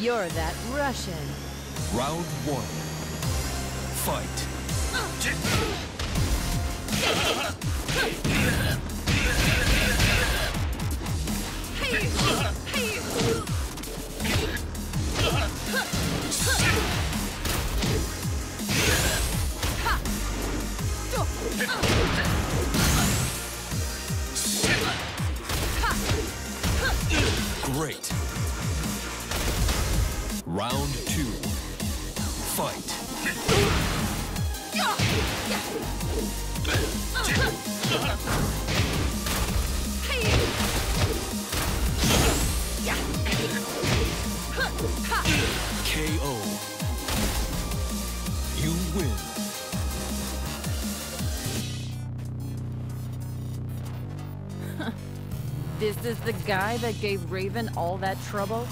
You're that Russian. Round one. Fight. Great. Round two. Fight. KO. You win. This is the guy that gave Raven all that trouble?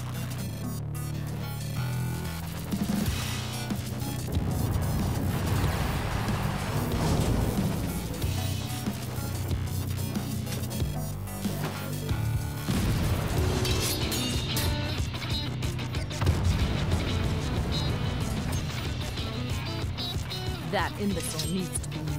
That imbecile needs to be